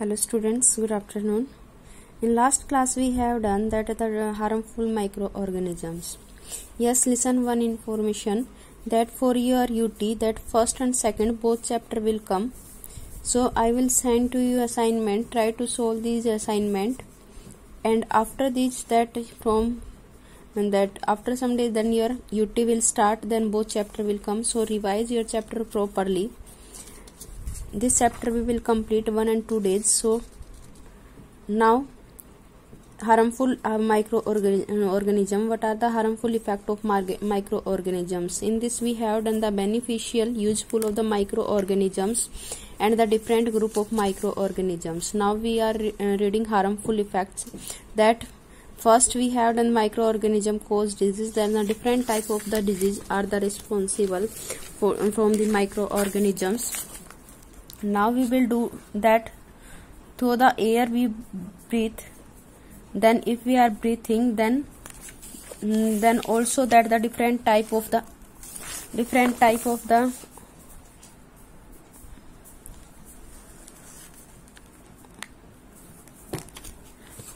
hello students. Good afternoon. In last class we have done that the harmful microorganisms. Yes listen one information that for your ut that first and second both chapter will come. So i will send to you assignment. Try to solve these assignment. And after this that from and that after some days then your ut will start then both chapter will come. So revise your chapter properly this chapter we will complete one and two days. So now harmful uh, microorganism what are the harmful effect of microorganisms? In this we have done the beneficial useful of the microorganisms and the different group of microorganisms. Now we are re uh, reading harmful effects that first we have done microorganism cause disease then the different type of the disease are the responsible for, from the microorganisms now we will do that. Through the air we breathe then if we are breathing then mm, then also that the different type of the different type of the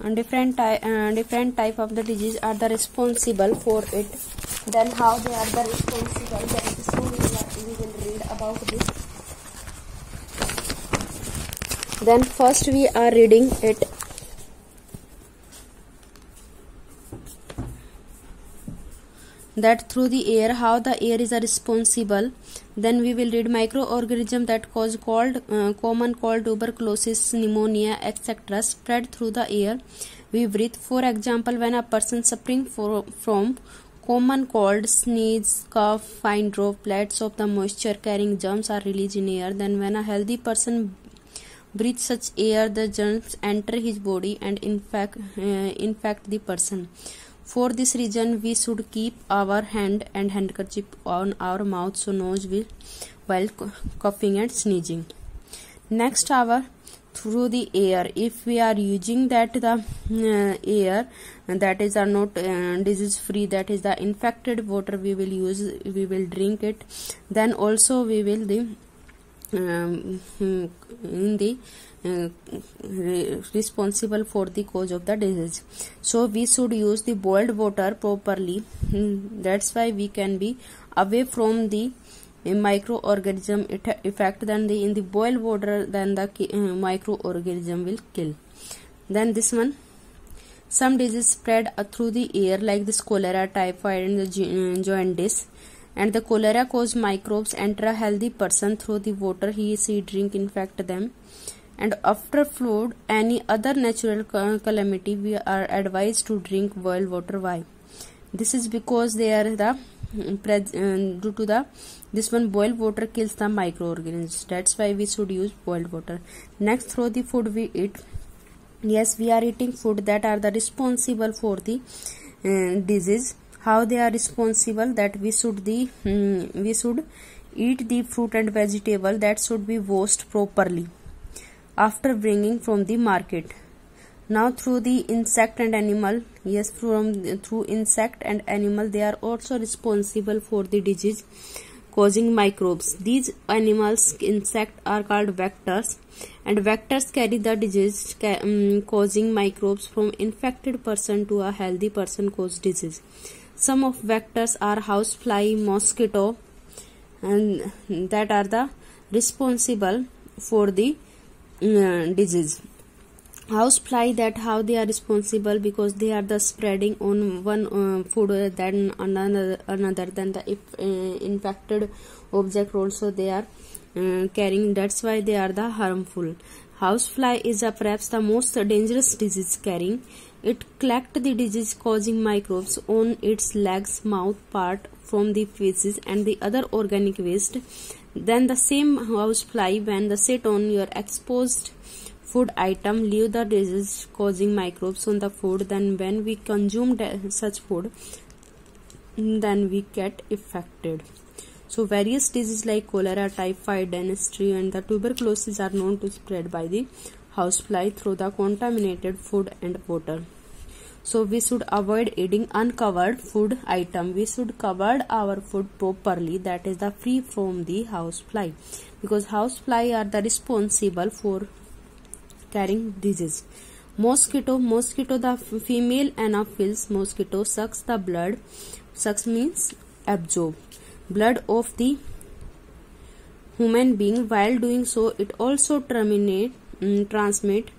and different type uh, different type of the disease are the responsible for it. Then how they are the responsible then soon we will read about this then first we are reading it. That through the air how the air is responsible. Then we will read microorganism that cause cold uh, common cold tuberculosis pneumonia etc spread through the air. We breathe. For example when a person suffering for, from common cold sneeze cough fine droplets of the moisture carrying germs are released in air. Then when a healthy person breathe such air the germs enter his body and infect uh, infect the person. For this reason we should keep our hand and handkerchief on our mouth so nose will while coughing and sneezing. Next our through the air. If we are using that the uh, air that is are not uh, disease free that is the infected water we will use we will drink it. Then also we will the in the uh, responsible for the cause of the disease. So we should use the boiled water properly. That's why we can be away from the microorganism. Effect than the in the boiled water then the uh, microorganism will kill. Then this one some disease spread through the air like this cholera typhoid and the uh, jaundice and the cholera cause microbes enter a healthy person through the water he she drink infect them. And after flood any other natural calamity we are advised to drink boiled water. Why? This is because they are the uh, due to the this one boiled water kills the microorganisms. That's why we should use boiled water. Next through the food we eat. Yes we are eating food that are the responsible for the uh, disease how they are responsible that we should the um, we should eat the fruit and vegetable that should be washed properly after bringing from the market. Now through the insect and animal yes from through insect and animal they are also responsible for the disease causing microbes. These animals insect are called vectors and vectors carry the disease um, causing microbes from infected person to a healthy person cause disease some of vectors are housefly mosquito and that are the responsible for the uh, disease. Housefly that how they are responsible? Because they are the spreading on one uh, food than another another than the if, uh, infected object also they are uh, carrying. That's why they are the harmful. Housefly is perhaps the most dangerous disease carrying it collects the disease causing microbes on its legs, mouth part from the feces and the other organic waste. Then the same housefly when the sit on your exposed food item leave the disease causing microbes on the food then when we consume such food then we get affected so various diseases like cholera typhoid dysentery and the tuberculosis are known to spread by the housefly through the contaminated food and water. So we should avoid eating uncovered food item. We should cover our food properly. That is the free from the housefly because housefly are the responsible for carrying disease. Mosquito mosquito the female anopheles mosquito sucks the blood. Sucks means absorb. Blood of the human being. While doing so it also terminate transmit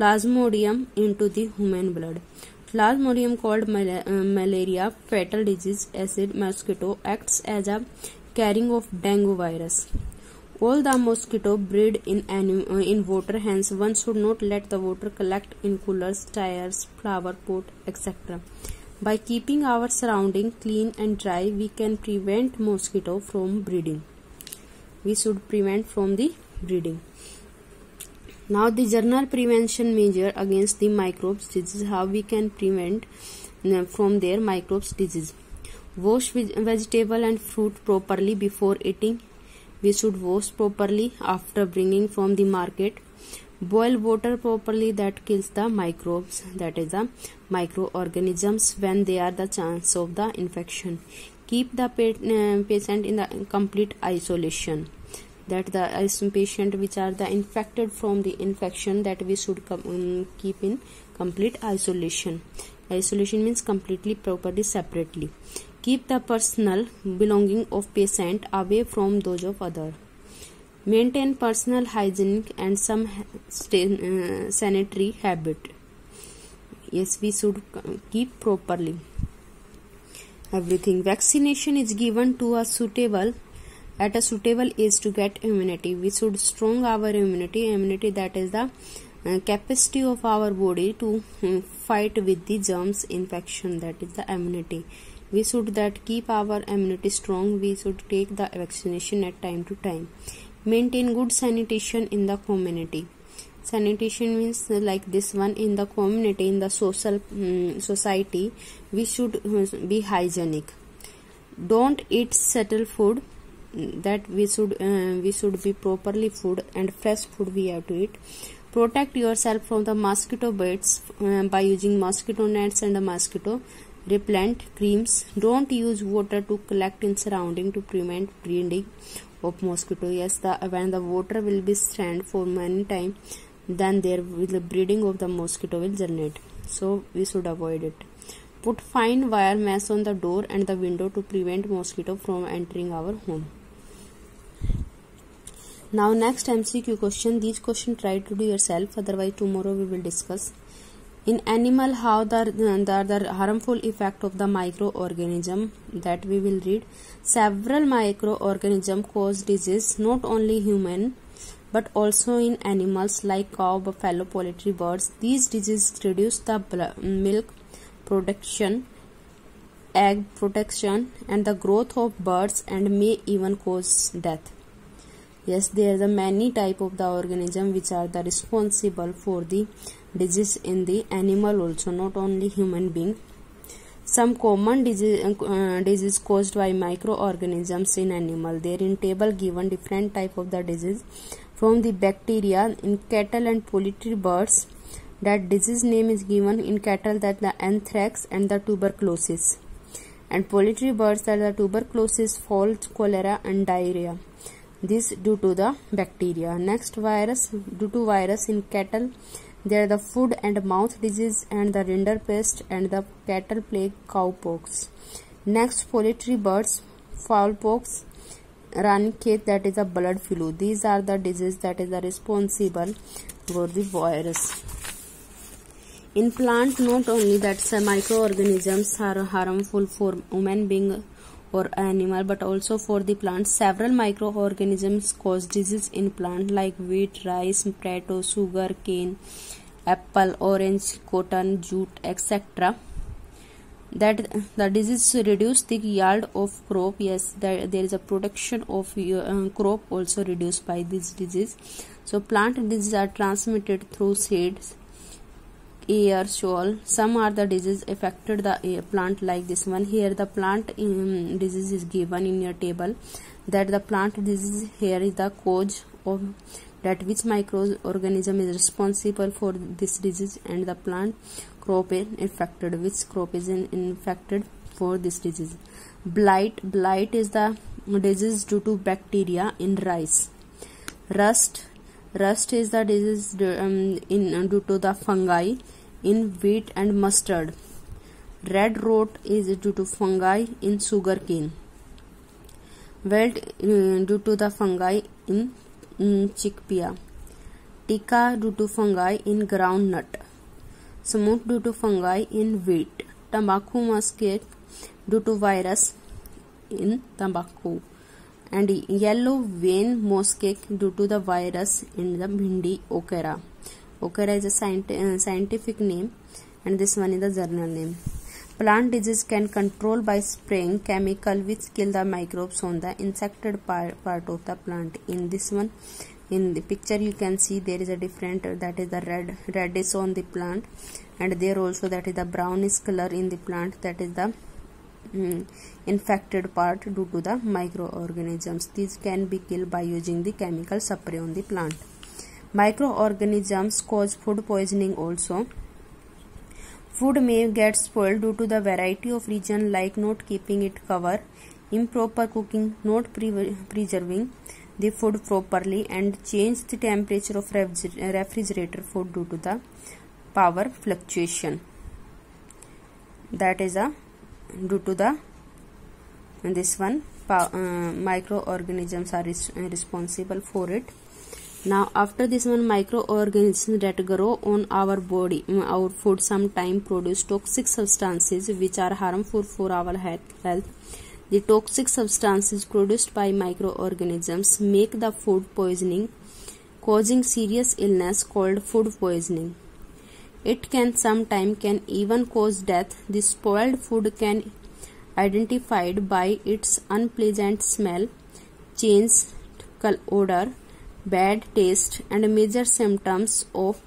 plasmodium into the human blood. Plasmodium called mal uh, malaria fatal disease Aedes mosquito acts as a carrying of dengue virus. All the mosquito breed in uh, in water hence one should not let the water collect in coolers tires flower pot etc by keeping our surrounding clean and dry we can prevent mosquito from breeding. We should prevent from the breeding now the general prevention measure against the microbes disease how we can prevent uh, from their microbes disease. Wash vegetable and fruit properly before eating. We should wash properly after bringing from the market. Boil water properly that kills the microbes that is the microorganisms when they are the chance of the infection. Keep the uh, patient in the complete isolation that the some patient which are the infected from the infection that we should um, keep in complete isolation. Isolation means completely properly separately. Keep the personal belonging of patient away from those of other. Maintain personal hygiene and some uh, sanitary habit. Yes we should keep properly. Everything. Vaccination is given to a suitable at a suitable age to get immunity. We should strong our immunity immunity that is the uh, capacity of our body to um, fight with the germs infection that is the immunity. We should that keep our immunity strong. We should take the vaccination at time to time. Maintain good sanitation in the community. Sanitation means like this one in the community in the social um, society we should uh, be hygienic. Don't eat subtle food that we should uh, we should be properly food and fresh food we have to eat. Protect yourself from the mosquito bites uh, by using mosquito nets and the mosquito repellent creams. Don't use water to collect in surrounding to prevent breeding of mosquito. Yes the when the water will be stand for many time then there will the breeding of the mosquito will generate so we should avoid it. Put fine wire mesh on the door and the window to prevent mosquito from entering our home now next mcq question these question try to do yourself otherwise tomorrow we will discuss in animal how the, the, the harmful effect of the microorganism that we will read several microorganism cause disease not only human but also in animals like cow, buffalo, poultry, birds. These diseases reduce the milk production, egg production, and the growth of birds and may even cause death. Yes, there are many type of the organism which are the responsible for the disease in the animal also, not only human being. Some common disease, uh, disease caused by microorganisms in animal. There in table given different type of the disease from the bacteria in cattle and poultry birds that disease name is given in cattle that the anthrax and the tuberculosis and poultry birds that the tuberculosis falls cholera and diarrhea this due to the bacteria. Next virus due to virus in cattle there are the foot and mouth disease and the rinderpest and the cattle plague cowpox. Next poultry birds fowlpox Ranikhet that is a blood flu. These are the disease that is responsible for the virus. In plant not only that some microorganisms are harmful for human being or animal but also for the plant. Several microorganisms cause disease in plant like wheat rice potato sugar cane apple orange cotton jute etc that the disease reduce the yield of crop yes there, there is a production of uh, crop also reduced by this disease. So plant diseases are transmitted through seeds air soil some are the disease affected the plant like this one. Here the plant um, disease is given in your table. That the plant disease here is the cause of that which microorganism is responsible for this disease and the plant crop is infected which crop is infected for this disease. Blight blight is the disease due to bacteria in rice. Rust Rust is the disease um, in uh, due to the fungi in wheat and mustard. Red rot is due to fungi in sugarcane. Wilt uh, due to the fungi in, in chickpea. Tika due to fungi in groundnut. Smut due to fungi in wheat. Tobacco muscat due to virus in tobacco and yellow vein mosaic due to the virus in the bhindi okra okra is a uh, scientific name and this one is the journal name. Plant disease can control by spraying chemical which kill the microbes on the insected part, part of the plant. In this one in the picture you can see there is a different that is the red reddish on the plant and there also that is the brownish color in the plant that is the mm, infected part due to the microorganisms. These can be killed by using the chemical spray on the plant. Microorganisms cause food poisoning also. Food may get spoiled due to the variety of reason like not keeping it cover, improper cooking, not pre preserving the food properly and change the temperature of refrigerator food due to the power fluctuation. That is a due to the uh, this one uh, microorganisms are res uh, responsible for it. Now after this one microorganisms that grow on our body mm, our food sometime produce toxic substances which are harmful for our health. The toxic substances produced by microorganisms make the food poisoning causing serious illness called food poisoning it can sometimes can even cause death. The spoiled food can identified by its unpleasant smell, changed odor, bad taste and major symptoms of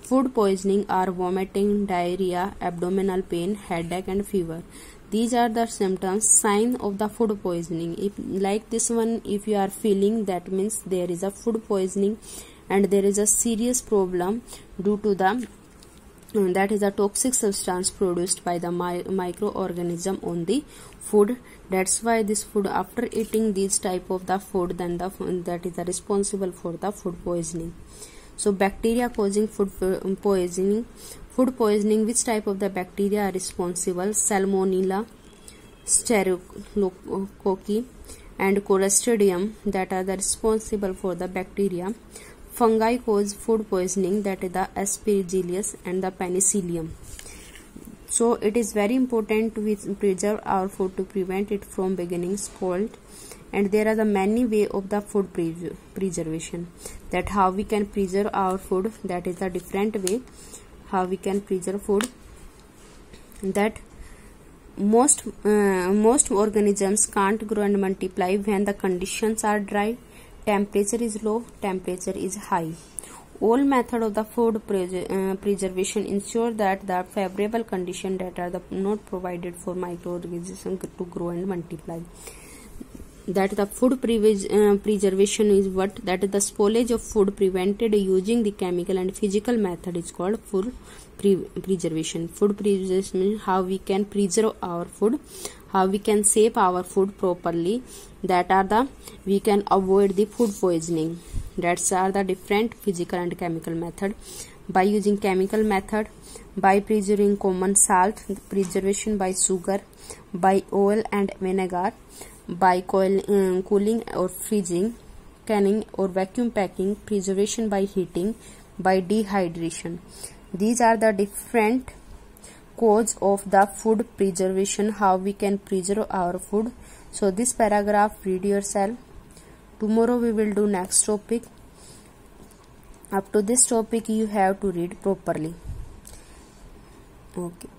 food poisoning are vomiting, diarrhea, abdominal pain, headache and fever. These are the symptoms, sign of the food poisoning. If like this one, if you are feeling that means there is a food poisoning and there is a serious problem due to the that is a toxic substance produced by the mi microorganism on the food. That's why this food after eating these type of the food then the that is responsible for the food poisoning. So bacteria causing food poisoning food poisoning which type of the bacteria are responsible? Salmonella staphylococcus and clostridium that are the responsible for the bacteria Fungi cause food poisoning that is the aspergillus and the penicillium. So it is very important to preserve our food to prevent it from beginning spoiled and there are the many way of the food preservation. That how we can preserve our food that is a different way how we can preserve food. That most uh, most organisms can't grow and multiply when the conditions are dry temperature is low temperature is high. All method of the food uh, preservation ensure that the favorable condition that are the not provided for microorganisms to grow and multiply. That the food uh, preservation is what? That the spoilage of food prevented using the chemical and physical method is called food pre preservation. Food preservation means how we can preserve our food how we can save our food properly that are the we can avoid the food poisoning. That's are the different physical and chemical method. By using chemical method by preserving common salt preservation by sugar by oil and vinegar by um, cooling or freezing canning or vacuum packing preservation by heating by dehydration. These are the different cause of the food preservation how we can preserve our food so this paragraph read yourself. Tomorrow we will do next topic. Up to this topic you have to read properly. Okay